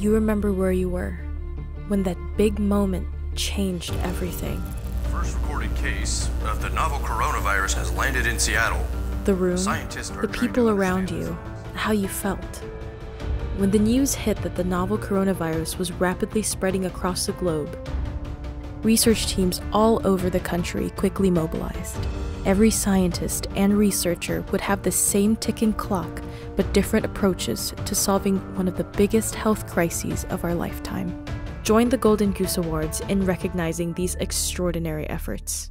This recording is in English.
you remember where you were when that big moment changed everything. First recorded case of the novel coronavirus has landed in Seattle. The room, the people around you, how you felt. When the news hit that the novel coronavirus was rapidly spreading across the globe, research teams all over the country quickly mobilized. Every scientist and researcher would have the same ticking clock, but different approaches to solving one of the biggest health crises of our lifetime. Join the Golden Goose Awards in recognizing these extraordinary efforts.